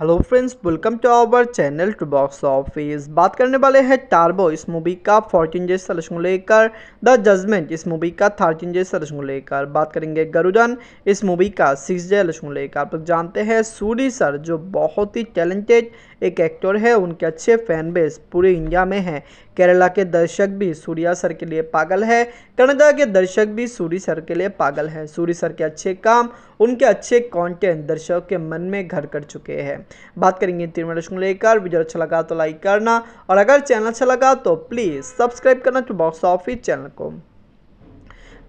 Hello friends welcome to our channel to box office बात करने वाले हैं टार्बो इस मूवी का 14 जे सलश को लेकर द जजमेंट इस मूवी का 13 जे सलश को लेकर बात करेंगे गरुजन इस मूवी का 6 जे को लेकर। आप लोग जानते हैं सूरी सर जो बहुत ही टैलेंटेड एक एक्टर है, उनके अच्छे फ़ैन बेस पूरे इंडिया में है। केरला के दर्शक भी सूर्या सर के लिए पागल है, कनाडा के दर्शक भी सूरी सर के लिए पागल है। सूरी सर के अच्छे काम, उनके अच्छे कंटेंट दर्शकों के मन में घर कर चुके हैं। बात करेंगे तीन मिनट लेकर, वीडियो अच्छा लगा तो लाइक करना, और अगर चैनल अच्छा लगा तो प्लीज़ सब्सक्राइब करना टू बॉक्स ऑफ़िस चैनल को।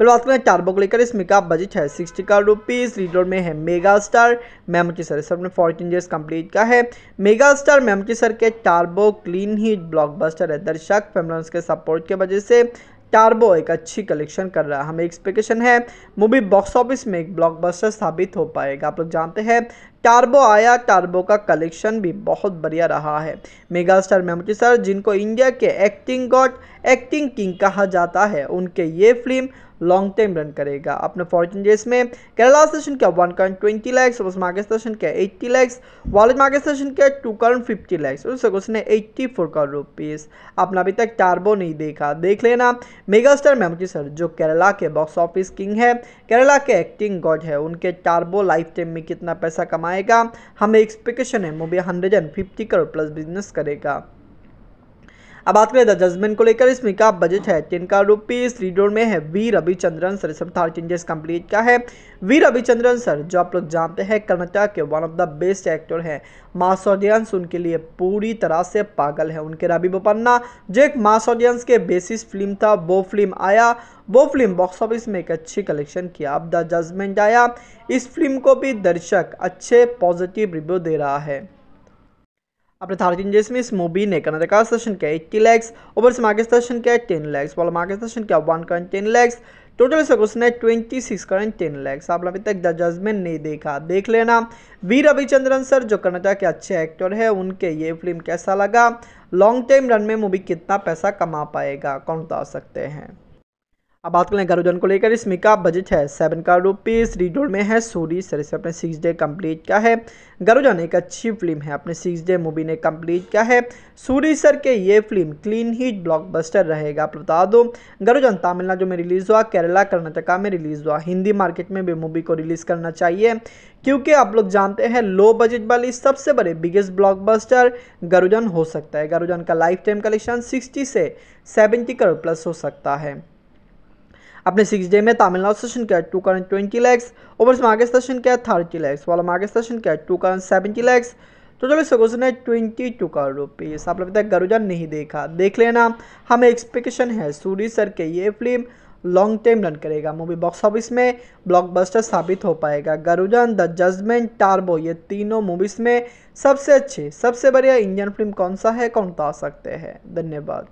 फिर बात करें टार्बो को लेकर इसमें का बजट है सिक्सटी का रुपीज़ रीडोर में है mega star Mammootty sir sir में फोर्टीन ईयर्स कंप्लीट का है। मेगा स्टार मेमोटी सर के टार्बो क्लीन हीट ब्लॉकबस्टर है। दर्शक फेमरन्स के सपोर्ट के वजह से टार्बो एक अच्छी कलेक्शन कर रहा है। हमें एक्सपेक्टेशन है मूवी बॉक्स ऑफ़िस में एक ब्लॉकबस्टर साबित हो पाएगा। आप लोग जानते हैं, टार्बो आया, टार्बो का कलेक्शन भी बहुत बढ़िया रहा है। मेगा स्टार मेमोटी सर, जिनको इंडिया के एक्टिंग गॉड एक्टिंग किंग कहा जाता है, उनके ये फ़िल्म लॉन्ग टाइम रन करेगा। अपने फॉर्चून जेस में केरला स्टेशन के वन करेंट ट्वेंटी लैक्स उस मार्केट स्टेशन के एट्टी लैक्स वालेज मार्केट स्टेशन के टू करेंट फिफ्टी लैक्स उस उसने एट्टी फोर करोड़ रुपीज़ आपने अभी तक टार्बो नहीं देखा। देख लेना मेगा स्टार मेमोटी सर जो केरला के बॉक्स ऑफ़िस किंग है केरला के एक्टिंग गॉड है, उनके टार्बो लाइफ टाइम में कितना पैसा कमाएगा, हमें एक्सपेक्टेशन है movie hundred and fifty crore plus business करेगा। अब बात करें द जजमेंट को लेकर, इसमें का बजट है? टेन का रुपीज़ रीडोर में है। वी रविचंद्रन सर सब चेंजेस कंप्लीट का है। वी रविचंद्रन सर, जो आप लोग जानते हैं, कर्नाटक के one of the best actor हैं। मास ऑडियंस उनके लिए पूरी तरह से पागल है। उनके रवि बोपन्ना, जो एक मास ऑडियंस के बेसिस फ़िल्म था, वो फ़िल्म आया। वो फ़िल्म बॉक्स ऑफ़िस में एक अच्छी कलेक्शन किया अब द जजमेंट आया। इस फ़िल्म को भी दर्शक अच्छे पॉजिटिव रिव्यू दे रहा है। अपने थर्ड इंजेस में इस मूवी ने कर्नाटका स्टेशन के eighty lakhs over market station के टेन लैक्स वाला मार्केट स्टेशन के one crore ten lakhs total से उसने twenty six crore ten lakhs आप अभी तक द जजमेंट नहीं देखा। देख लेना। वीर रविचंद्रन सर जो कर्नाटक के अच्छे एक्टर है, उनके ये फ़िल्म कैसा लगा? लॉन्ग टाइम रन में मूवी कितना पैसा कमा पाएगा? कौन बता सकते हैं? अब बात करें गरुजन को लेकर, इसमें का बजट है सेवन का रुपीज़ रीडोर में है सूरी, सर इसे अपने सिक्स डे कंप्लीट का है? गरुजन एक अच्छी फ़िल्म है, अपने सिक्स डे मूवी ने कंप्लीट किया है? सूरी सर के ये फ़िल्म क्लीन हीट ब्लॉकबस्टर रहेगा, आप बता दो। गरुजन तमिलनाडु में रिलीज़ हुआ, केरला, कर्नाटका में रिलीज़ हुआ। हिंदी मार्केट में भी मूवी को रिलीज़ करना चाहिए, क्योंकि आप लोग जानते हैं लो बजट वाली सबसे बड़े बिगेस्ट ब्लॉकबस्टर गरुजन हो सकता है। गरुजन का लाइफ टाइम कलेक्शन सिक्सटी से सेवेंटी करोड़ प्लस हो सकता है। अपने सिक्स डे में तमिलनाडु सेशन के two crore twenty lakhs over market session के थर्टी लैक्स वाला मार्केट सेशन के two crore seventy lakhs total सकोस ने ट्वेंटी टू करोड़ रुपीज़ आप लोग तक गरुजन नहीं देखा। देख लेना, हमें एक्सपेक्टेशन है सूरी सर के ये फ़िल्म लॉन्ग टाइम रन करेगा। मूवी बॉक्स ऑफ़िस में ब्लॉकबस्टर साबित हो पाएगा। गरुजन द जजमेंट टार्बो ये तीनों मूवीज़ में सबसे अच्छे, सबसे बढ़िया इंडियन फ़िल्म कौन सा है? कौन बता सकते हैं? धन्यवाद।